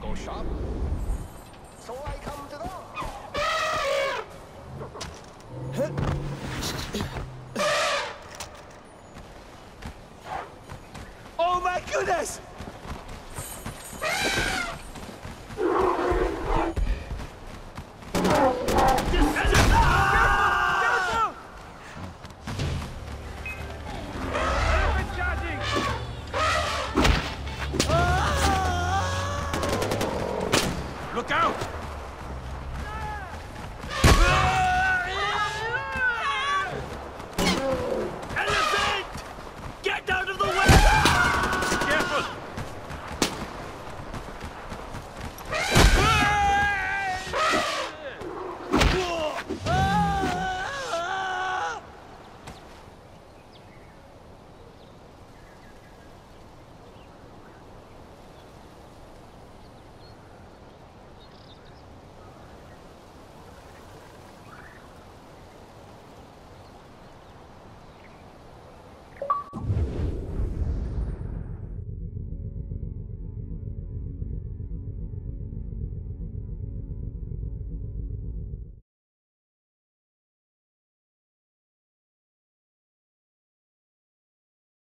Go shop. So I come to the. oh my goodness! Look out!